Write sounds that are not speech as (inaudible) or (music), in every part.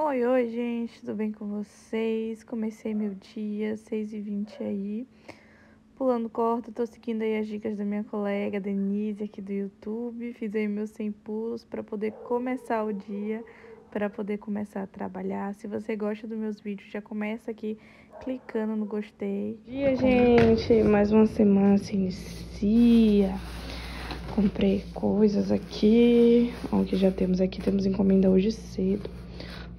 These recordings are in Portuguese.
Oi, oi, gente, tudo bem com vocês? Comecei meu dia, 6h20 aí, pulando corda, tô seguindo aí as dicas da minha colega Denise aqui do YouTube, fiz aí meus 100 pulos para poder começar o dia, para poder começar a trabalhar. Se você gosta dos meus vídeos, já começa aqui clicando no gostei. Dia, gente, mais uma semana se inicia. Comprei coisas aqui, o que já temos aqui, temos encomenda hoje cedo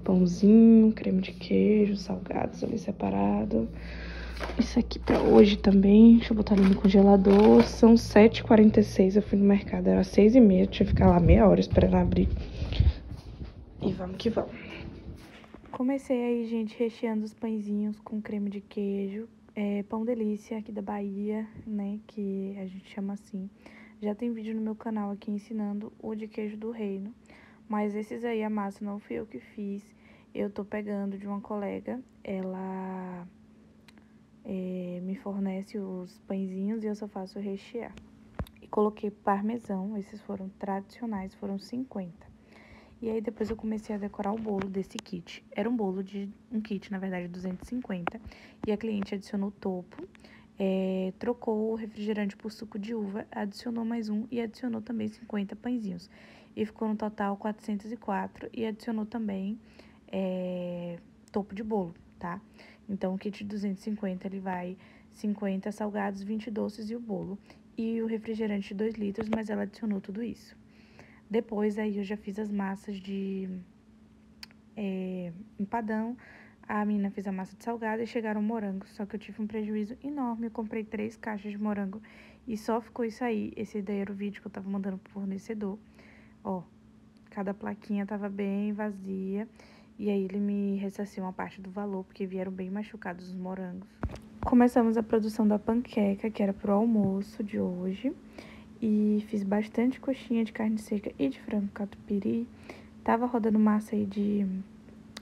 pãozinho, creme de queijo, salgados ali separado. Isso aqui pra hoje também, deixa eu botar ali no congelador. São 7h46, eu fui no mercado, era 6h30, tinha que ficar lá meia hora esperando abrir. E vamos que vamos. Comecei aí, gente, recheando os pãezinhos com creme de queijo. É, pão delícia aqui da Bahia, né, que a gente chama assim. Já tem vídeo no meu canal aqui ensinando o de queijo do reino. Mas esses aí, a massa não fui eu que fiz eu tô pegando de uma colega, ela é, me fornece os pãezinhos e eu só faço rechear. E coloquei parmesão, esses foram tradicionais, foram 50. E aí depois eu comecei a decorar o bolo desse kit. Era um bolo de um kit, na verdade, 250. E a cliente adicionou topo, é, trocou o refrigerante por suco de uva, adicionou mais um e adicionou também 50 pãezinhos. E ficou no total 404 e adicionou também é, topo de bolo, tá? Então, o kit de 250, ele vai 50 salgados, 20 doces e o bolo. E o refrigerante de 2 litros, mas ela adicionou tudo isso. Depois, aí, eu já fiz as massas de é, empadão. A menina fez a massa de salgado e chegaram morangos. Só que eu tive um prejuízo enorme. Eu comprei três caixas de morango e só ficou isso aí. Esse daí era o vídeo que eu tava mandando pro fornecedor. Ó, cada plaquinha tava bem vazia. E aí ele me ressarciu uma parte do valor, porque vieram bem machucados os morangos. Começamos a produção da panqueca, que era pro almoço de hoje. E fiz bastante coxinha de carne seca e de frango catupiry. Tava rodando massa aí de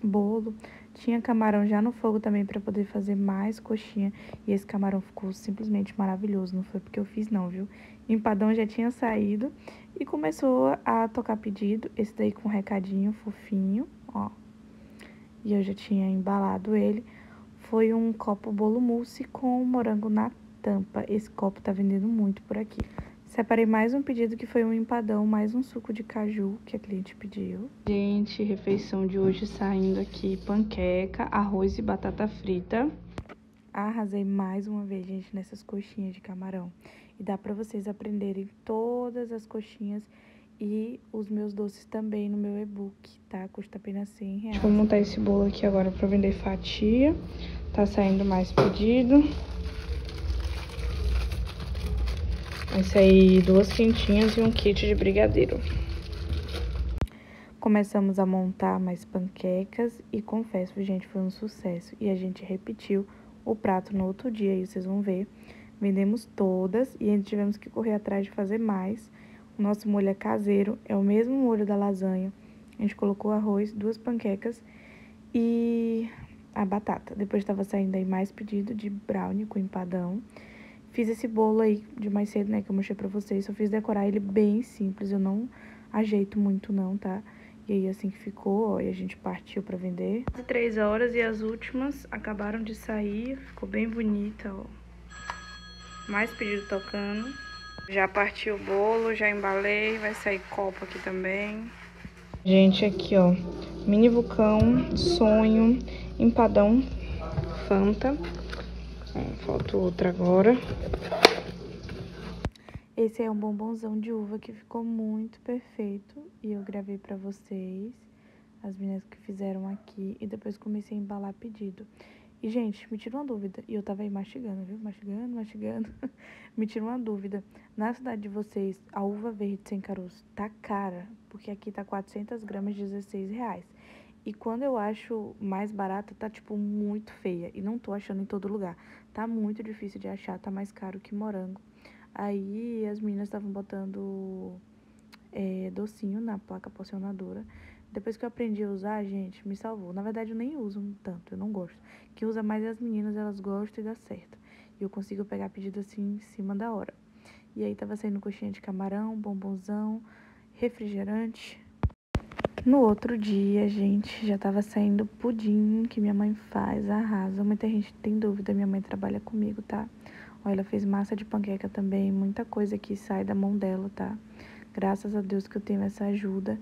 bolo. Tinha camarão já no fogo também para poder fazer mais coxinha. E esse camarão ficou simplesmente maravilhoso. Não foi porque eu fiz não, viu? Empadão já tinha saído e começou a tocar pedido. Esse daí com um recadinho fofinho, ó e eu já tinha embalado ele, foi um copo bolo mousse com morango na tampa. Esse copo tá vendendo muito por aqui. Separei mais um pedido que foi um empadão, mais um suco de caju que a cliente pediu. Gente, refeição de hoje saindo aqui, panqueca, arroz e batata frita. Arrasei mais uma vez, gente, nessas coxinhas de camarão. E dá pra vocês aprenderem todas as coxinhas e os meus doces também no meu e-book, tá? Custa apenas 100 reais. Vou montar esse bolo aqui agora pra vender fatia. Tá saindo mais pedido. Vai sair duas quentinhas e um kit de brigadeiro. Começamos a montar mais panquecas e confesso, gente, foi um sucesso. E a gente repetiu o prato no outro dia, aí vocês vão ver. Vendemos todas e ainda tivemos que correr atrás de fazer mais o nosso molho é caseiro, é o mesmo molho da lasanha. A gente colocou arroz, duas panquecas e a batata. Depois estava saindo aí mais pedido de brownie com empadão. Fiz esse bolo aí de mais cedo, né, que eu mostrei pra vocês. Só fiz decorar ele bem simples, eu não ajeito muito não, tá? E aí assim que ficou, ó, e a gente partiu pra vender. Três horas e as últimas acabaram de sair, ficou bem bonita, ó. Mais pedido tocando. Já parti o bolo, já embalei, vai sair copo aqui também. Gente, aqui ó, mini vulcão, sonho, empadão, Fanta. falta outra agora. Esse é um bombonzão de uva que ficou muito perfeito e eu gravei pra vocês, as meninas que fizeram aqui, e depois comecei a embalar pedido. Gente, me tira uma dúvida. E eu tava aí mastigando, viu? Mastigando, mastigando. (laughs) me tira uma dúvida. Na cidade de vocês, a uva verde sem caroço tá cara? Porque aqui tá 400 gramas, 16 reais. E quando eu acho mais barata, tá, tipo, muito feia. E não tô achando em todo lugar. Tá muito difícil de achar, tá mais caro que morango. Aí as meninas estavam botando é, docinho na placa porcionadora. Depois que eu aprendi a usar, gente, me salvou. Na verdade, eu nem uso tanto, eu não gosto. Que usa mais as meninas, elas gostam e dá certo. E eu consigo pegar pedido assim em cima da hora. E aí tava saindo coxinha de camarão, bombonzão, refrigerante. No outro dia, gente, já tava saindo pudim que minha mãe faz, arrasa. Muita gente tem dúvida, minha mãe trabalha comigo, tá? Olha, ela fez massa de panqueca também, muita coisa que sai da mão dela, tá? Graças a Deus que eu tenho essa ajuda.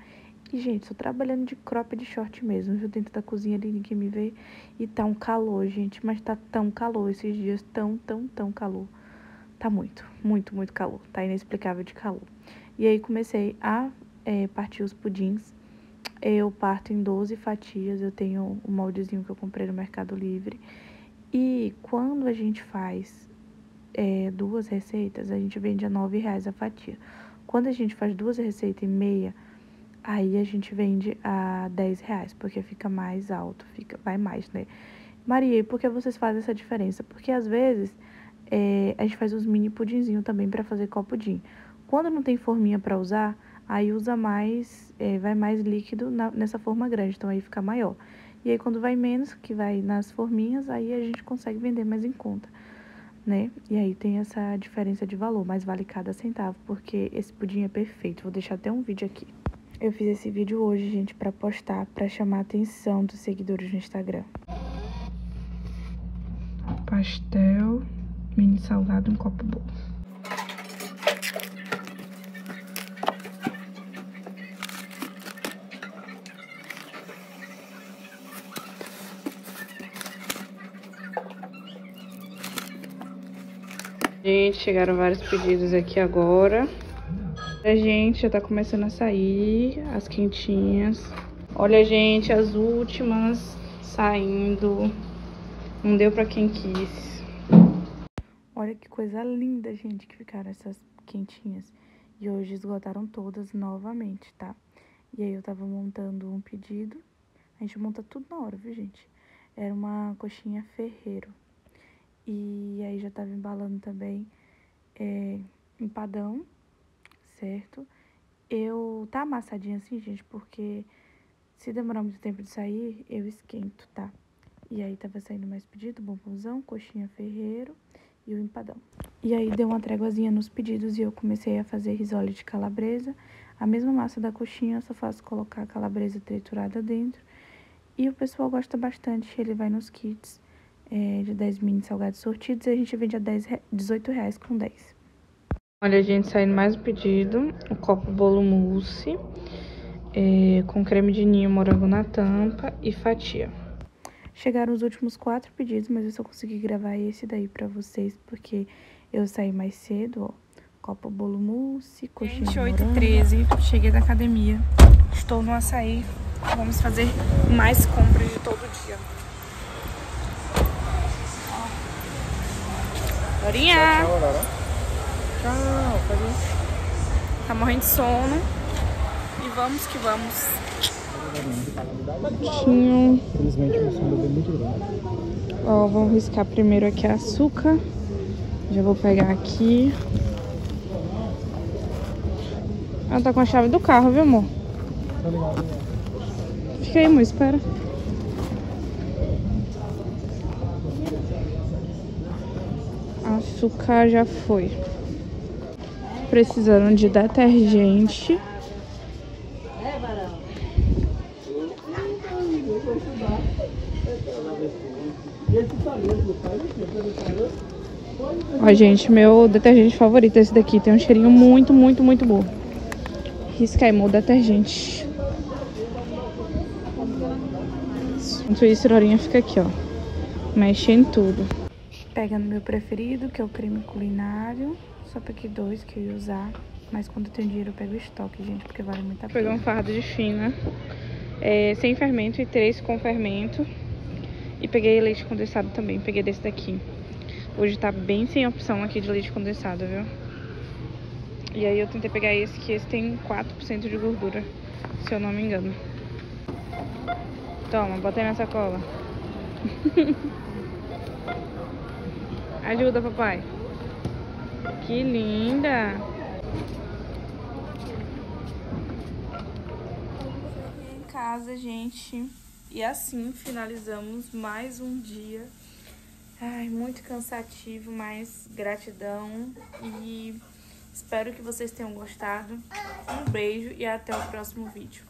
E, gente, tô trabalhando de crop de short mesmo, viu? Dentro da cozinha ali, ninguém me vê. E tá um calor, gente, mas tá tão calor esses dias, tão, tão, tão calor. Tá muito, muito, muito calor. Tá inexplicável de calor. E aí comecei a é, partir os pudins. Eu parto em 12 fatias, eu tenho o um moldezinho que eu comprei no Mercado Livre. E quando a gente faz é, duas receitas, a gente vende a 9 reais a fatia. Quando a gente faz duas receitas e meia, aí a gente vende a 10 reais, porque fica mais alto, fica, vai mais, né? Maria, e por que vocês fazem essa diferença? Porque às vezes é, a gente faz os mini pudinzinho também para fazer copo pudim. Quando não tem forminha para usar, aí usa mais, é, vai mais líquido na, nessa forma grande, então aí fica maior. E aí quando vai menos, que vai nas forminhas, aí a gente consegue vender mais em conta, né? E aí tem essa diferença de valor, mas vale cada centavo, porque esse pudim é perfeito. Vou deixar até um vídeo aqui. Eu fiz esse vídeo hoje, gente, para postar, para chamar a atenção dos seguidores no Instagram. Pastel, mini salgado, um copo bolo. Gente, chegaram vários pedidos aqui agora. A gente já tá começando a sair as quentinhas. Olha, gente, as últimas saindo. Não deu pra quem quis. Olha que coisa linda, gente, que ficaram essas quentinhas. E hoje esgotaram todas novamente, tá? E aí eu tava montando um pedido. A gente monta tudo na hora, viu, gente? Era uma coxinha ferreiro. E aí já tava embalando também é, empadão, certo? Eu tá amassadinha assim, gente, porque se demorar muito tempo de sair, eu esquento, tá? E aí tava saindo mais pedido, bombonzão, coxinha ferreiro e o empadão. E aí deu uma tréguazinha nos pedidos e eu comecei a fazer risole de calabresa. A mesma massa da coxinha, eu só faço colocar a calabresa triturada dentro. E o pessoal gosta bastante, ele vai nos kits é, de 10 mini salgados sortidos e a gente vende a 10, 18 reais com 10. Olha, gente, saindo mais um pedido. O copo bolo mousse é, com creme de ninho, morango na tampa e fatia. Chegaram os últimos quatro pedidos, mas eu só consegui gravar esse daí pra vocês, porque eu saí mais cedo, ó. Copo bolo mousse, coxinha Gente, 8 13 cheguei da academia. Estou no açaí. Vamos fazer mais compras de todo dia. Lorinha. Tchau, tchau, Tchau, Tá morrendo de sono. E vamos que vamos. Tinha... Infelizmente meu sono é muito grande. Ó, vamos riscar primeiro aqui açúcar. Já vou pegar aqui. Ela tá com a chave do carro, viu, amor? Tá ligado. Fica aí, amor, espera. Açúcar já foi. Precisando de detergente. Ó, gente, meu detergente favorito é esse daqui. Tem um cheirinho muito, muito, muito bom. Risca aí, meu detergente. Enquanto isso, a fica aqui, ó. Mexe em tudo. Pegando meu preferido, que é o creme culinário. Só peguei dois que eu ia usar. Mas quando eu tenho dinheiro eu pego estoque, gente, porque vale muito a pena. Peguei um fardo de fina, é, sem fermento e três com fermento. E peguei leite condensado também, peguei desse daqui. Hoje tá bem sem opção aqui de leite condensado, viu? E aí eu tentei pegar esse, que esse tem 4% de gordura, se eu não me engano. Toma, botei na sacola. (laughs) Ajuda, papai. Que linda. Em casa, gente. E assim finalizamos mais um dia. Ai, muito cansativo, mas gratidão. E espero que vocês tenham gostado. Um beijo e até o próximo vídeo.